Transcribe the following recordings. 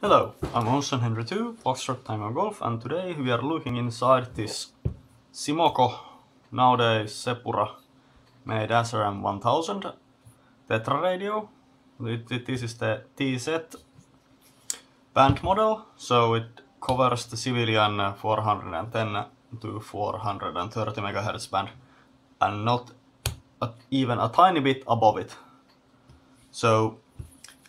Hello, I'm Ocean Henry 2, Foxtrot and Golf, and today we are looking inside this Simoco, nowadays Sepura made SRM 1000 Tetra radio. This is the TZ band model, so it covers the civilian 410 to 430 MHz band and not even a tiny bit above it. So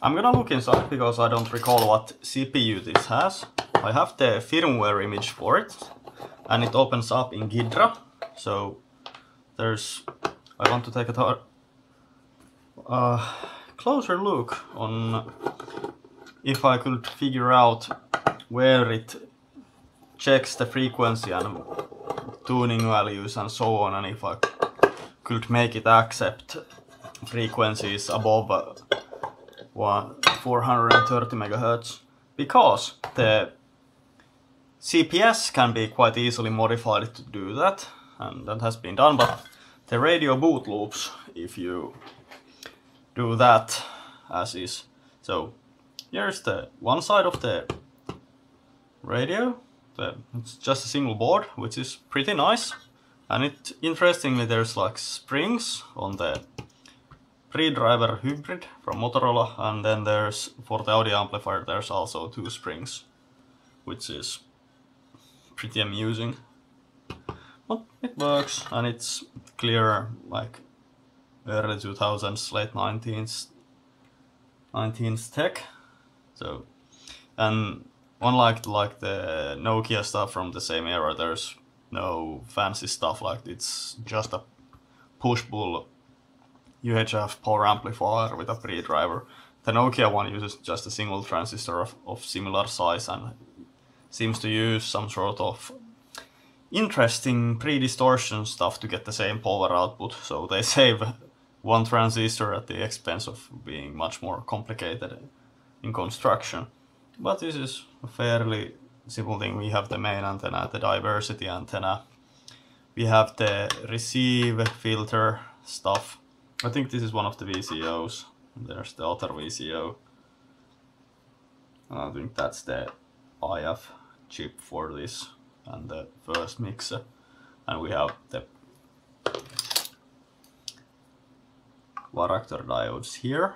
I'm gonna look inside because I don't recall what CPU this has. I have the firmware image for it and it opens up in Ghidra. So there's, I want to take a uh, closer look on if I could figure out where it checks the frequency and tuning values and so on and if I could make it accept frequencies above uh, 430 megahertz? Because the CPS can be quite easily modified to do that and that has been done but the radio boot loops if you do that as is. So here's the one side of the radio. The, it's just a single board which is pretty nice. And it interestingly there's like springs on the pre-driver hybrid from Motorola and then there's for the audio amplifier there's also two springs which is pretty amusing. But it works and it's clear like early 2000s late 19th 19th tech. So and unlike like the Nokia stuff from the same era there's no fancy stuff like it's just a push-pull UHF power amplifier with a pre-driver. The Nokia one uses just a single transistor of, of similar size and seems to use some sort of interesting pre-distortion stuff to get the same power output, so they save one transistor at the expense of being much more complicated in construction. But this is a fairly simple thing. We have the main antenna, the diversity antenna. We have the receive filter stuff I think this is one of the VCOs. There's the other VCO. I think that's the IF chip for this and the first mixer. And we have the varactor diodes here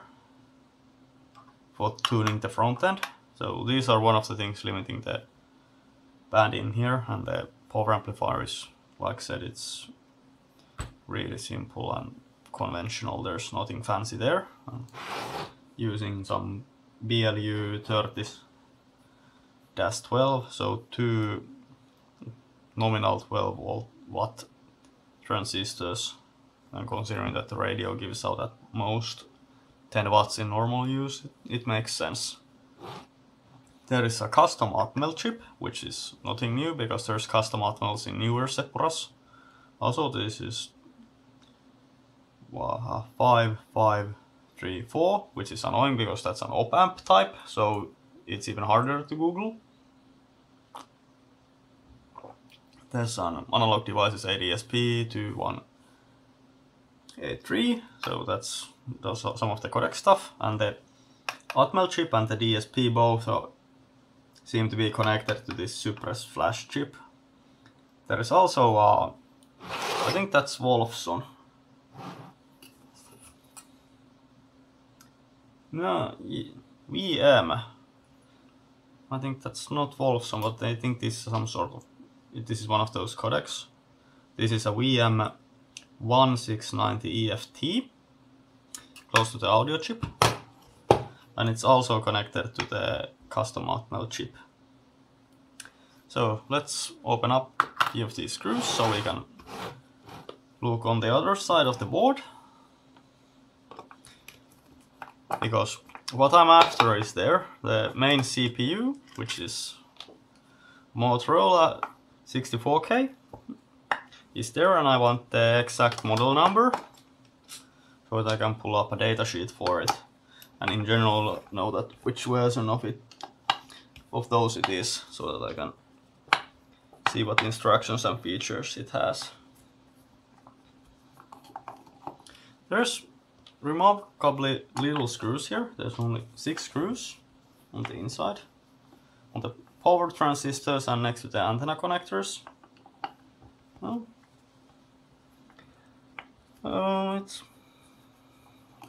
for tuning the front end. So these are one of the things limiting the band in here and the power amplifier is, like I said, it's really simple and conventional, there's nothing fancy there. I'm using some BLU 30-12, so two nominal 12 volt watt transistors and considering that the radio gives out at most 10 watts in normal use, it makes sense. There is a custom Atmel chip, which is nothing new because there's custom Atmels in newer Sepuras. Also this is 5534, which is annoying because that's an op-amp type, so it's even harder to Google. There's an analog devices ADSP 2183, so that's those some of the correct stuff, and the Atmel chip and the DSP both are, seem to be connected to this Cypress flash chip. There is also, uh, I think that's Wolfson, No, VM. Um, I think that's not Wolfson, but I think this is some sort of, this is one of those codecs. This is a VM um, 1690 EFT, close to the audio chip. And it's also connected to the custom Atmel chip. So let's open up a few of these screws so we can look on the other side of the board because what I'm after is there, the main CPU, which is Motorola 64K, is there and I want the exact model number so that I can pull up a datasheet for it and in general know that which version of it of those it is so that I can see what instructions and features it has. There's remarkably little screws here. There's only six screws on the inside. on the power transistors and next to the antenna connectors. Well, uh, it's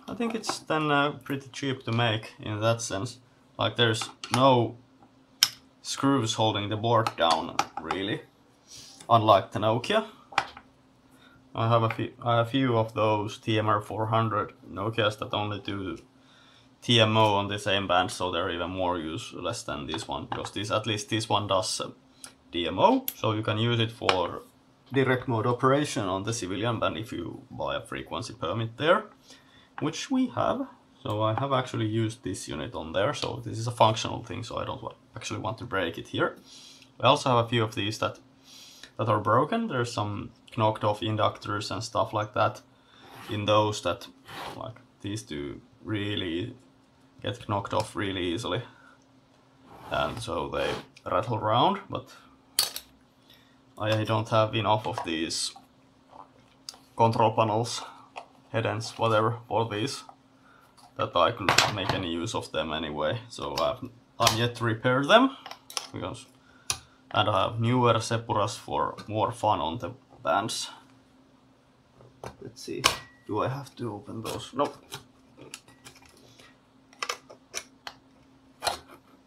I think it's then uh, pretty cheap to make in that sense. Like there's no screws holding the board down really, unlike the Nokia. I have a few, a few of those TMR400 Nokias that only do TMO on the same band, so they're even more useless than this one, because this at least this one does uh, DMO, so you can use it for direct mode operation on the civilian band if you buy a frequency permit there, which we have. So I have actually used this unit on there, so this is a functional thing, so I don't actually want to break it here. I also have a few of these that that are broken. There's some knocked off inductors and stuff like that in those that like these two really get knocked off really easily and so they rattle around but I don't have enough of these control panels head ends whatever for these that I could make any use of them anyway so I've, I've yet to repair them because and uh, I have newer Sepuras for more fun on the bands. Let's see, do I have to open those? Nope.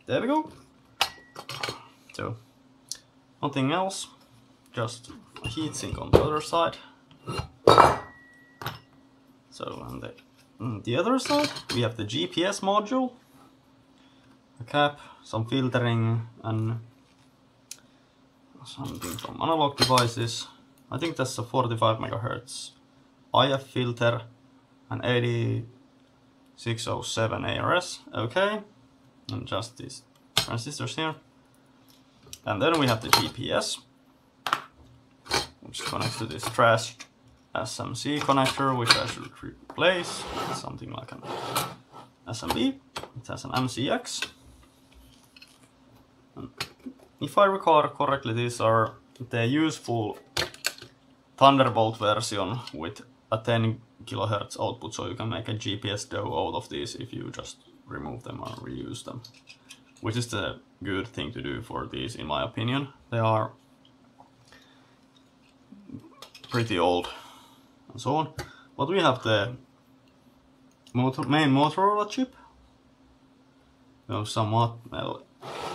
There we go. So, nothing else, just heatsink on the other side. So, and the, on the other side, we have the GPS module, a cap, some filtering, and something from analog devices. I think that's a 45 megahertz IF filter and 8607 ARS. Okay, and just these transistors here. And then we have the GPS, which connects to this trash SMC connector, which I should replace something like an SMB. It has an MCX. And if I recall correctly, these are the useful Thunderbolt version with a 10 kilohertz output, so you can make a GPS DOE out of these if you just remove them or reuse them. Which is the good thing to do for these, in my opinion. They are pretty old and so on. But we have the motor main Motorola chip. We have some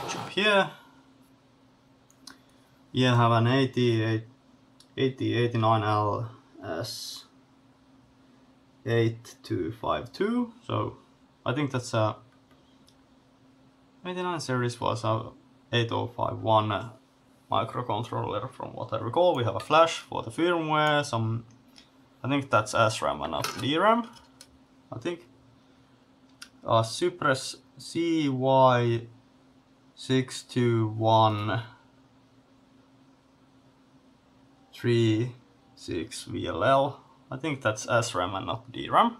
chip here yeah, have an 88, 8089LS 8252. So I think that's a 89 series was a 8051 microcontroller from what I recall. We have a flash for the firmware, some I think that's SRAM and not DRAM. I think. Uh, Cypress CY621 3, 6 VLL. I think that's SRAM and not DRAM.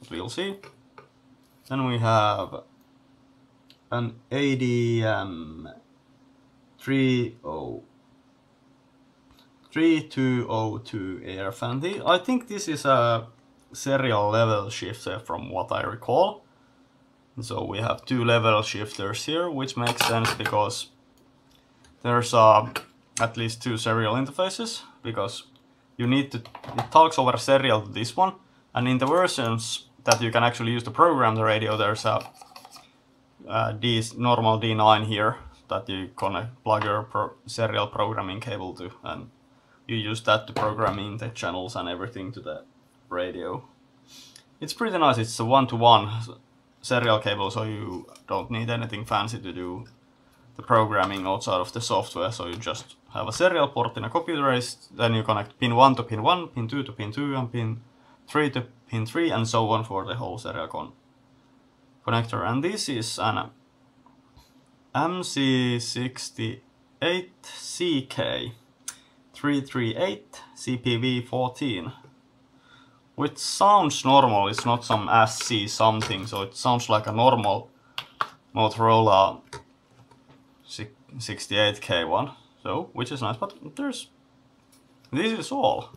But we'll see. Then we have an ADM 3202 air. I think this is a serial level shifter from what I recall. So we have two level shifters here, which makes sense because there's a at least two serial interfaces because you need to, it talks over serial to this one and in the versions that you can actually use to program the radio there's a D, normal D9 here that you connect, plug your pro, serial programming cable to and you use that to program in the channels and everything to the radio. It's pretty nice, it's a one-to-one -one serial cable so you don't need anything fancy to do the programming outside of the software so you just have a serial port in a computer then you connect pin 1 to pin 1, pin 2 to pin 2, and pin 3 to pin 3, and so on for the whole serial con connector. And this is an MC68CK 338 CPV14, which sounds normal, it's not some SC something, so it sounds like a normal Motorola 68K one. So, which is nice, but there's... This is all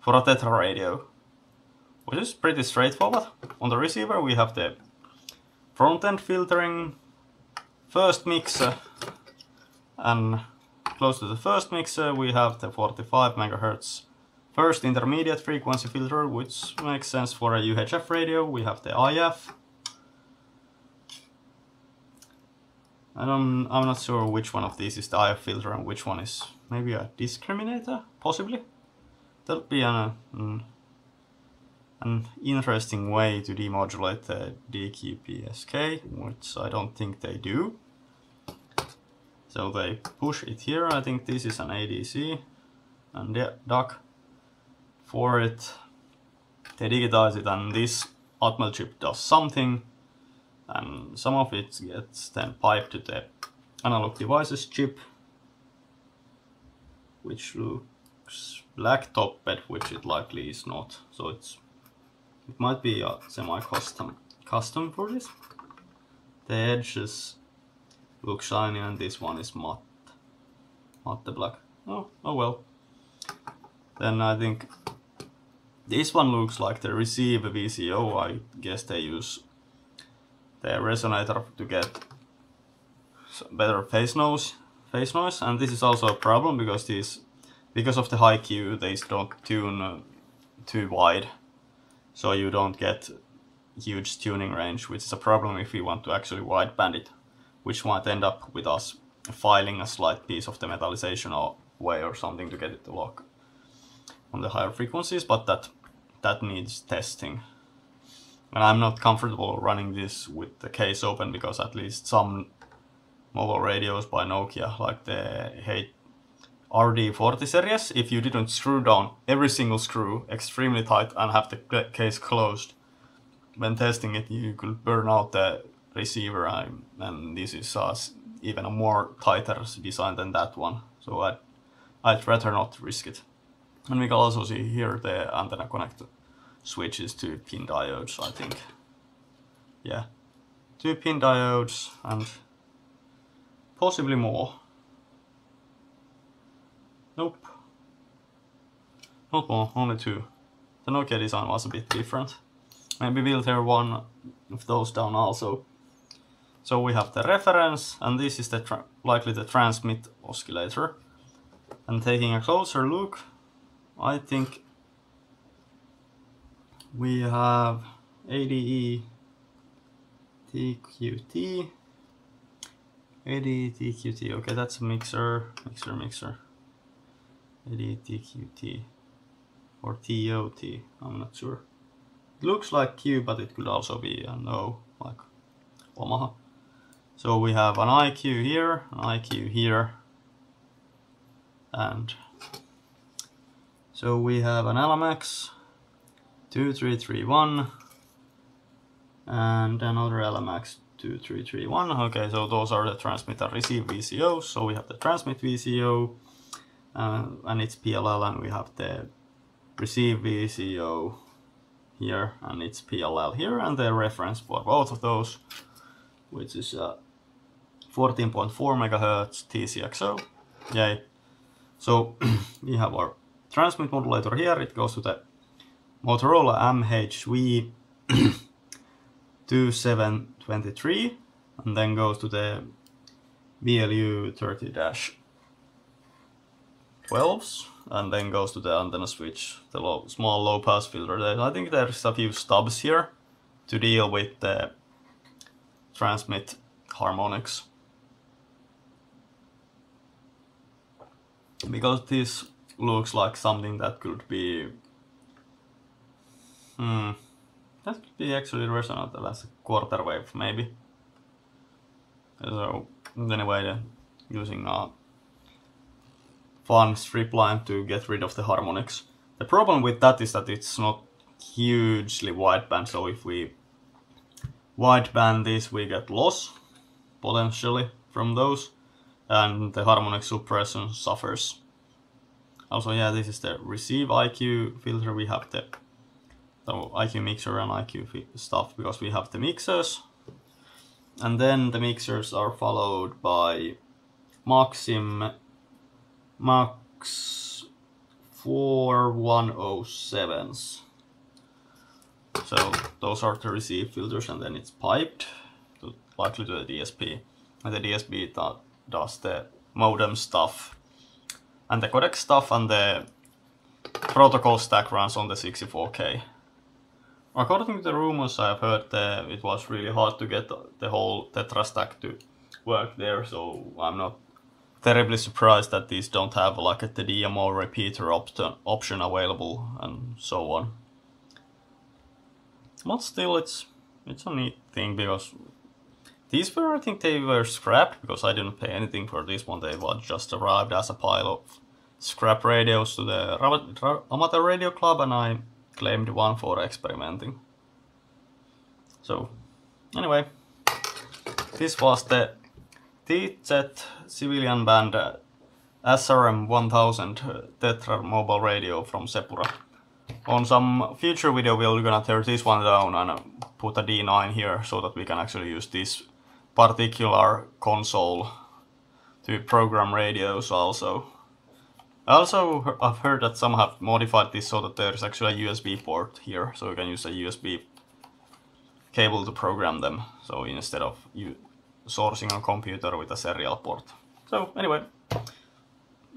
for a Tetra radio, which is pretty straightforward. On the receiver we have the front-end filtering, first mixer and close to the first mixer we have the 45 megahertz first intermediate frequency filter which makes sense for a UHF radio. We have the IF. I don't, I'm not sure which one of these is the IF filter and which one is maybe a discriminator, possibly. That'll be an, an, an interesting way to demodulate the DQPSK, which I don't think they do. So they push it here, I think this is an ADC, and the DUC for it, they digitize it and this Atmel chip does something, and some of it gets then piped to the analog devices chip, which looks black topped, which it likely is not. So it's it might be a semi-custom custom for this. The edges look shiny and this one is matte. Matte black. Oh, oh well. Then I think this one looks like the receive VCO. I guess they use the resonator to get better phase noise, phase noise. And this is also a problem because these, because of the high Q, they don't tune uh, too wide so you don't get huge tuning range, which is a problem if we want to actually wideband it, which might end up with us filing a slight piece of the metallization away or something to get it to lock on the higher frequencies, but that that needs testing. And I'm not comfortable running this with the case open because at least some mobile radios by Nokia, like the Hey RD40 series, if you didn't screw down every single screw extremely tight and have the case closed, when testing it you could burn out the receiver and this is uh, even a more tighter design than that one. So I'd, I'd rather not risk it. And we can also see here the antenna connector switches to pin diodes, I think. Yeah, two pin diodes and possibly more. Nope. Not more, only two. The Nokia design was a bit different. Maybe we'll tear one of those down also. So we have the reference, and this is the likely the transmit oscillator. And taking a closer look, I think we have ADE TQT ADE TQT okay that's a mixer mixer mixer. ADE ADTQT or TOT, I'm not sure. It looks like Q, but it could also be an O, like Omaha. So we have an IQ here, an IQ here, and so we have an LMX 2331 and another LMX 2331. Okay, so those are the transmit and receive VCOs. So we have the transmit VCO, uh, and it's PLL and we have the receive VCO here and it's PLL here and the reference for both of those which is uh, 14.4 megahertz TCXO yay so we have our transmit modulator here it goes to the Motorola MHV 2723 and then goes to the BLU 30 12s and then goes to the antenna switch, the low, small low pass filter. I think there's a few stubs here to deal with the transmit harmonics. Because this looks like something that could be... Hmm... That could be actually resonant as a quarter wave, maybe. So, anyway, using a fun strip line to get rid of the harmonics. The problem with that is that it's not hugely wideband, so if we wideband this we get loss potentially from those and the harmonic suppression suffers. Also yeah, this is the receive IQ filter, we have the, the IQ mixer and IQ stuff because we have the mixers and then the mixers are followed by Maxim Max 4107s. So those are the receive filters and then it's piped, to, likely to the DSP. and the DSP does the modem stuff, and the codec stuff, and the protocol stack runs on the 64K. According to the rumors I've heard, uh, it was really hard to get the whole Tetra stack to work there, so I'm not terribly surprised that these don't have like a DMO repeater option available and so on. But still, it's it's a neat thing because these were I think they were scrapped because I didn't pay anything for this one. They were just arrived as a pile of scrap radios to the amateur radio club, and I claimed one for experimenting. So, anyway, this was the TZ civilian band uh, SRM 1000 uh, Tetra mobile radio from Sepura. On some future video we're gonna tear this one down and uh, put a D9 here so that we can actually use this particular console to program radios also. Also, I've heard that some have modified this so that there's actually a USB port here, so you can use a USB cable to program them. So instead of you sourcing a computer with a serial port. So anyway,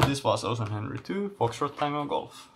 this was Ocean Henry 2, Foxtrot Tango Golf.